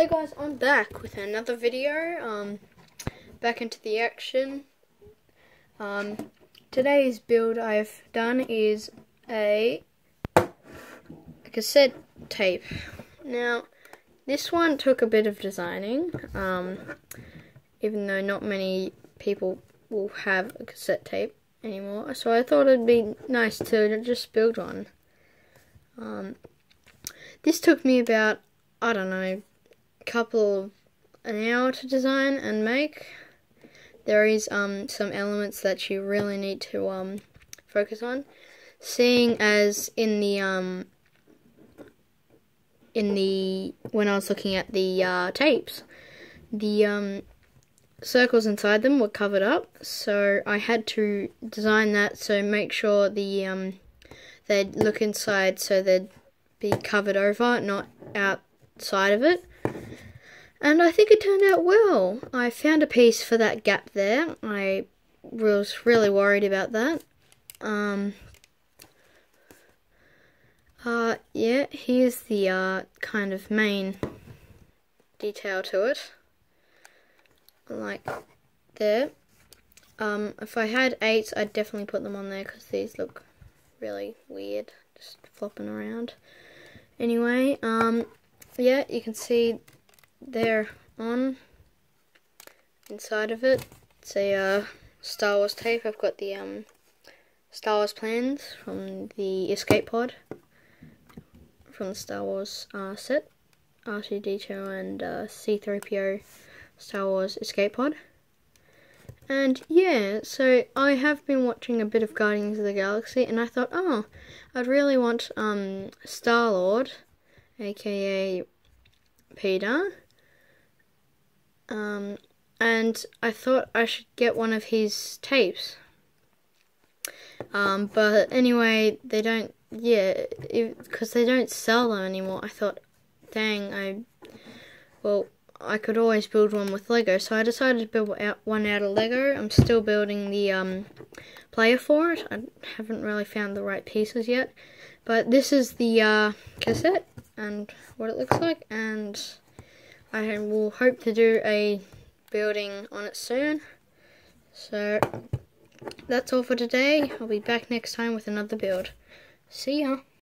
Hey guys, I'm back with another video. Um, back into the action. Um, today's build I've done is a, cassette tape. Now, this one took a bit of designing. Um, even though not many people will have a cassette tape anymore, so I thought it'd be nice to just build one. Um, this took me about I don't know couple of an hour to design and make. There is um, some elements that you really need to um, focus on. Seeing as in the um, in the when I was looking at the uh, tapes, the um, circles inside them were covered up, so I had to design that so make sure the um, they'd look inside so they'd be covered over, not outside of it. And I think it turned out well. I found a piece for that gap there. I was really worried about that. Um, uh, yeah, here's the uh, kind of main detail to it. Like there. Um, if I had eights, I'd definitely put them on there because these look really weird, just flopping around. Anyway, um, yeah, you can see there on inside of it. It's a uh, Star Wars tape. I've got the um, Star Wars plans from the escape pod from the Star Wars uh, set. R2D2 and uh, C3PO Star Wars escape pod. And yeah, so I have been watching a bit of Guardians of the Galaxy, and I thought, oh, I'd really want um, Star Lord, aka Peter, um, and I thought I should get one of his tapes. Um, but anyway, they don't, yeah, because they don't sell them anymore. I thought, dang, I, well, I could always build one with Lego, so I decided to build out one out of Lego. I'm still building the um, player for it. I haven't really found the right pieces yet, but this is the uh, cassette and what it looks like, and I will hope to do a building on it soon. So that's all for today. I'll be back next time with another build. See ya.